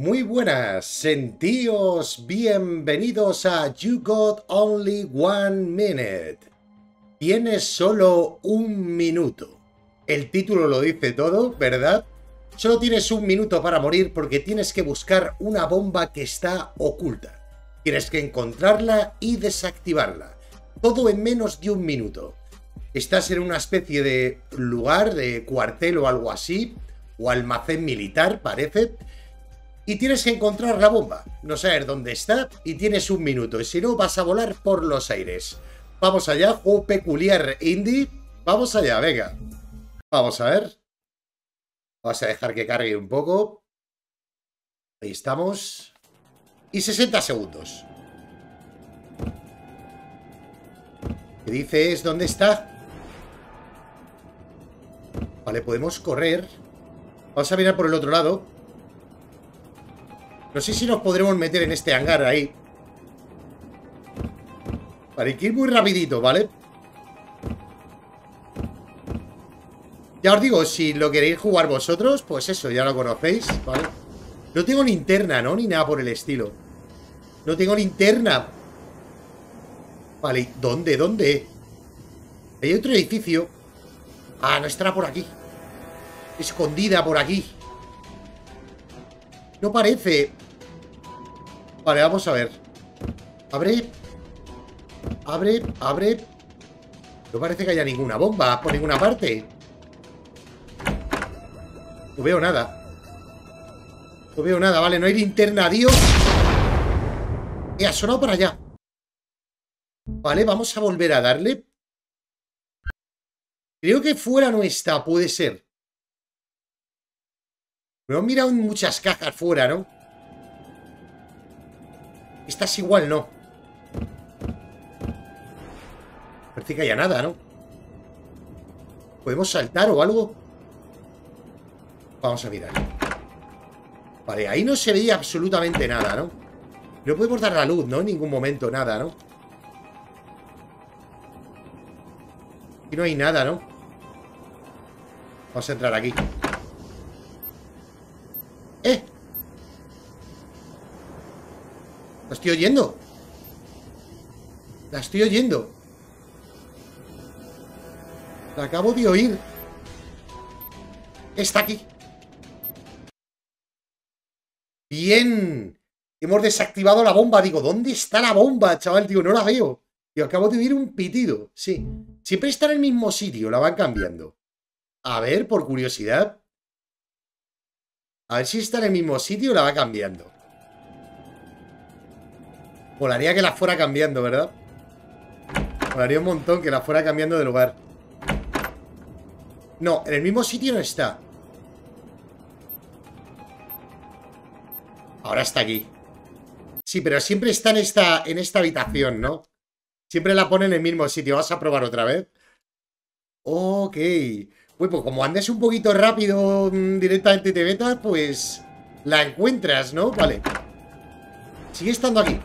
Muy buenas, sentíos bienvenidos a You Got Only One Minute. Tienes solo un minuto. El título lo dice todo, ¿verdad? Solo tienes un minuto para morir porque tienes que buscar una bomba que está oculta. Tienes que encontrarla y desactivarla. Todo en menos de un minuto. Estás en una especie de lugar, de cuartel o algo así, o almacén militar, parece, y tienes que encontrar la bomba, no saber dónde está, y tienes un minuto, y si no, vas a volar por los aires. Vamos allá, juego peculiar indie. Vamos allá, venga. Vamos a ver. Vamos a dejar que cargue un poco. Ahí estamos. Y 60 segundos. ¿Qué dices? ¿Dónde está? Vale, podemos correr. Vamos a mirar por el otro lado. No sé si nos podremos meter en este hangar ahí. Vale, hay que ir muy rapidito, ¿vale? Ya os digo, si lo queréis jugar vosotros, pues eso, ya lo conocéis, ¿vale? No tengo linterna, ¿no? Ni nada por el estilo. No tengo linterna. Vale, ¿dónde? ¿Dónde? Hay otro edificio. Ah, no estará por aquí. Escondida por aquí. No parece. Vale, vamos a ver. Abre. Abre, abre. No parece que haya ninguna bomba por ninguna parte. No veo nada. No veo nada, vale, no hay linterna, adiós. Eh, ha sonado para allá. Vale, vamos a volver a darle. Creo que fuera no está, puede ser. Me he mirado muchas cajas fuera, ¿no? Estas igual no. Parece que haya nada, ¿no? ¿Podemos saltar o algo? Vamos a mirar. Vale, ahí no se veía absolutamente nada, ¿no? No podemos dar la luz, ¿no? En ningún momento, nada, ¿no? Aquí no hay nada, ¿no? Vamos a entrar aquí. ¡Eh! La estoy oyendo. La estoy oyendo. La acabo de oír. Está aquí. Bien. Hemos desactivado la bomba. Digo, ¿dónde está la bomba, chaval? Digo, no la veo. Digo, acabo de oír un pitido. Sí. Siempre está en el mismo sitio. La van cambiando. A ver, por curiosidad. A ver si está en el mismo sitio la va cambiando. Molaría que la fuera cambiando, ¿verdad? Molaría un montón que la fuera cambiando de lugar. No, en el mismo sitio no está. Ahora está aquí. Sí, pero siempre está en esta, en esta habitación, ¿no? Siempre la pone en el mismo sitio. Vamos a probar otra vez. Ok. Pues, pues como andes un poquito rápido mm, directamente te metas, pues la encuentras, ¿no? Vale. Sigue estando aquí.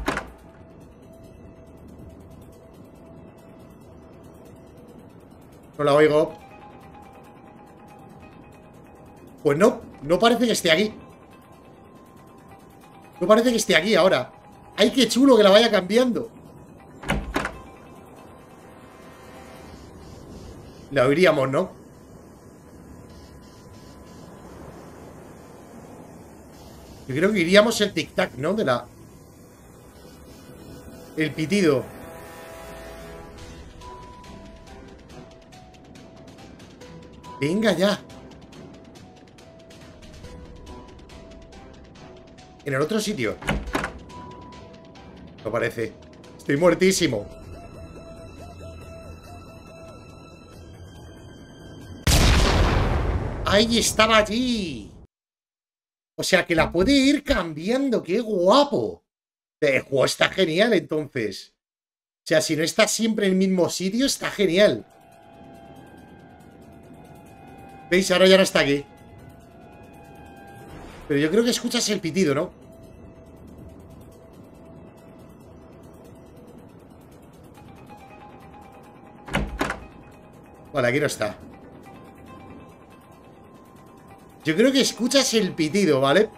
No la oigo. Pues no, no parece que esté aquí. No parece que esté aquí ahora. ¡Ay, qué chulo que la vaya cambiando! La oiríamos, ¿no? Yo creo que iríamos el tic-tac, ¿no? De la... El pitido. Venga ya. En el otro sitio. No parece. Estoy muertísimo. ¡Ahí estaba allí! O sea que la puede ir cambiando. ¡Qué guapo! El juego está genial, entonces. O sea, si no está siempre en el mismo sitio, está genial. ¿Veis? Ahora ya no está aquí. Pero yo creo que escuchas el pitido, ¿no? Vale, aquí no está. Yo creo que escuchas el pitido, ¿vale?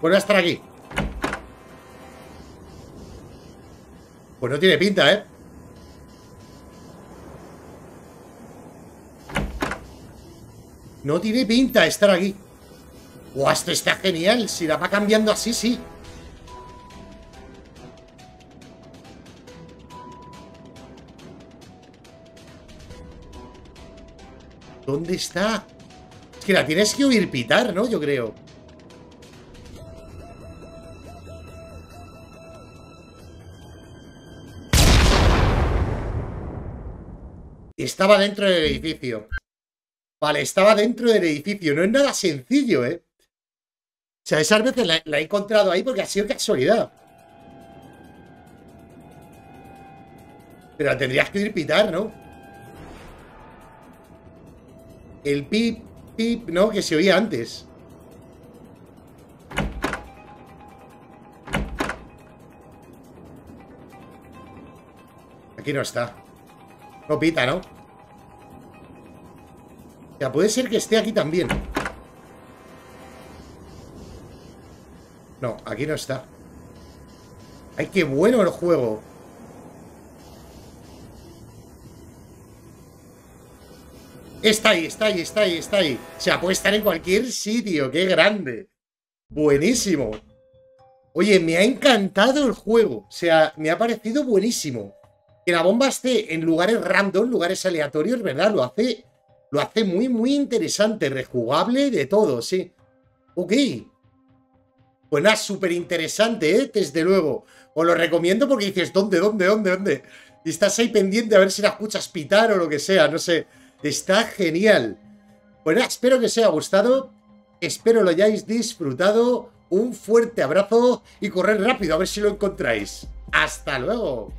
Vuelve a estar aquí. Pues no tiene pinta, ¿eh? No tiene pinta estar aquí. ¡Guau! Esto está genial. Si la va cambiando así, sí. ¿Dónde está? Es que la tienes que oír pitar, ¿no? Yo creo. Estaba dentro del edificio. Vale, estaba dentro del edificio. No es nada sencillo, ¿eh? O sea, esas veces la, he encontrado ahí porque ha sido casualidad. Pero la tendrías que ir pitar, ¿no? El pip, pip, ¿no? Que se oía antes. Aquí no está. No pita, ¿no? Puede ser que esté aquí también. No, aquí no está. ¡Ay, qué bueno el juego! Está ahí, está ahí, está ahí, está ahí. O sea, puede estar en cualquier sitio. ¡Qué grande! Buenísimo. Oye, me ha encantado el juego. O sea, me ha parecido buenísimo. Que la bomba esté en lugares random, lugares aleatorios, ¿verdad? Lo hace lo hace muy, muy interesante, rejugable de todo, sí. Ok. Pues nada, súper interesante, ¿eh? Desde luego. Os lo recomiendo porque dices, ¿dónde, dónde, dónde, dónde? Y estás ahí pendiente a ver si la escuchas pitar o lo que sea, no sé. Está genial. Pues nada, espero que os haya gustado. Espero lo hayáis disfrutado. Un fuerte abrazo y correr rápido a ver si lo encontráis. ¡Hasta luego!